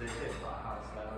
这这把哈斯拉尔罗的。